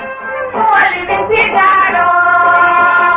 Thank you.